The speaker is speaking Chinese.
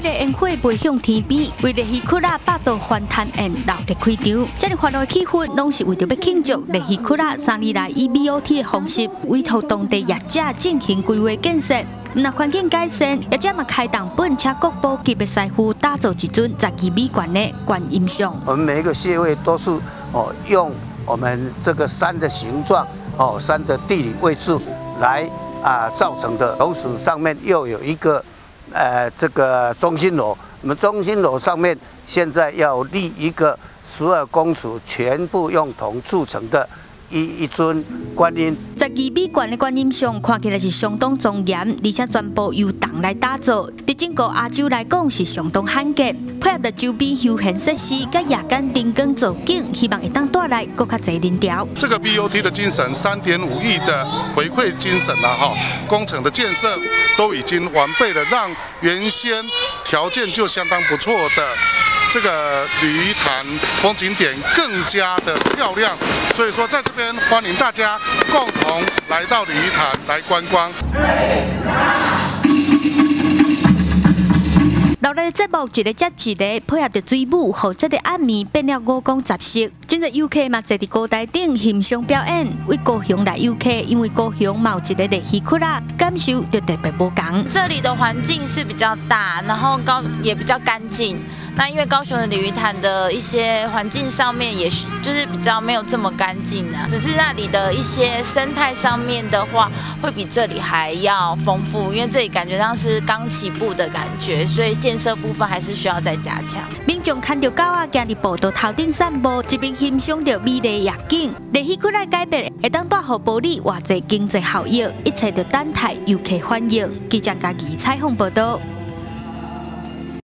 个烟火飞向天边，为了希库拉百度欢谈宴闹热开场。这里欢乐的气氛，拢是为着要庆祝的希库拉三年来以 BOT 的方式，委托当地业者进行规划建设。那环境改善，业者嘛开档本且国宝级的师傅打造一尊十二米高的观音像。我们每一个穴位都是哦，用我们这个山的形状哦，山的地理位置来啊造成的。同时上面又有一个呃这个中心楼，我们中心楼上面现在要立一个十二公尺全部用铜铸成的。一一尊观音，十二米高的观音像看起来是相当庄严，而且全部由铜来打造。对整个亚洲来讲是相当罕见。配合着周边休闲设施，甲夜间灯光造景，希望会当带来更加侪人潮。这个 BOT 的精神，三点五亿的回馈精神啊，哈，工程的建设都已经完备了，让原先条件就相当不错的。这个鲤鱼潭风景点更加的漂亮，所以说在这边欢迎大家共同来到鲤鱼潭来观光。老的节目一个接一个，配合着水舞，和这个暗暝变了五光十色。今日游客嘛坐伫高台顶欣赏表演，为高雄来游客，因为高雄有一个热气窟啦，感受就特别不同。这里的环境是比较大，然后高也比较干净。那因为高雄的鲤鱼潭的一些环境上面，也是就是比较没有这么干净啊，只是那里的一些生态上面的话，会比这里还要丰富。因为这里感觉上是刚起步的感觉，所以建设部分还是需要再加强。民众看到狗啊，行伫步道头顶散步，一边欣赏着美丽的夜景，热气过来改变，会当带好玻璃或者经济效益，一切都等待游客欢迎。记者家己采访报道。